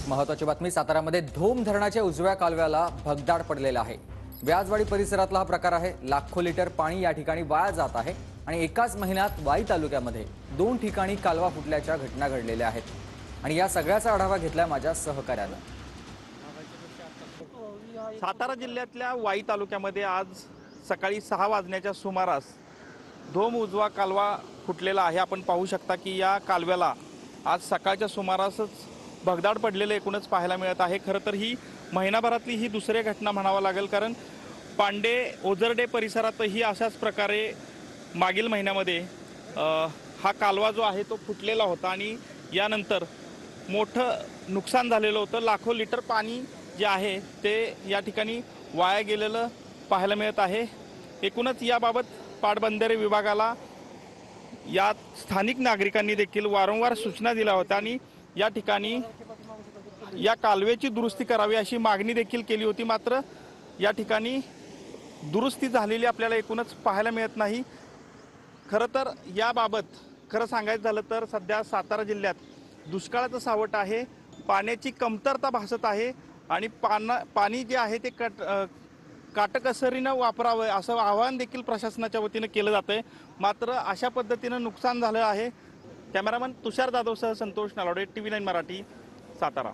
एक महत्वाची बातमी. साताऱ्यामध्ये धोम धरणाच्या उजव्या कालव्याला भगदाड पडलेला आहे. व्याजवाडी परिसरातला हा प्रकार आहे. लाखो लिटर पाणी या ठिकाणी वाया जात आहे आणि एकाच महिन्यात वाई तालुक्यामध्ये दोन ठिकाणी कालवा फुटल्याच्या घटना घडलेल्या आहेत. आणि या सगळ्याचा आढावा घेतला माझ्या सहकार्यानं. सातारा जिल्ह्यातल्या वाई तालुक्यामध्ये आज सकाळी सहा वाजण्याच्या सुमारास धोम उजवा कालवा फुटलेला आहे. आपण पाहू शकता की या कालव्याला आज सकाळच्या सुमारासच भगदाड पडलेलं एकूणच पाहायला मिळत आहे. खरं तर ही महिनाभरातली ही दुसरी घटना म्हणावं लागेल कारण पांडे ओझरडे परिसरातही अशाच प्रकारे मागील महिन्यामध्ये हा कालवा जो आहे तो फुटलेला होता आणि यानंतर मोठं नुकसान झालेलं होतं. लाखो लिटर पाणी जे आहे ते या ठिकाणी वाया गेलेलं पाहायला मिळत आहे. एकूणच याबाबत पाटबंधारे विभागाला या स्थानिक नागरिकांनी देखील वारंवार सूचना दिल्या होत्या आणि या ठिकाणी या कालव्याची दुरुस्ती करावी अशी मागणी देखील केली होती. मात्र या ठिकाणी दुरुस्ती झालेली आपल्याला एकूणच पाहायला मिळत नाही. खरं तर याबाबत खरं सांगायचं झालं तर सध्या सातारा जिल्ह्यात दुष्काळाचं सावट आहे. पाण्याची कमतरता भासत आहे आणि पाना पाणी जे आहे ते कट काटकसरीनं वापरावं असं आवाहन देखील प्रशासनाच्या वतीनं केलं जातं आहे मात्र अशा पद्धतीनं नुकसान झालं आहे. Cameraman Tushar जाधवसह Santosh Nalode T V nine Marathi Satara.